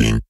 watching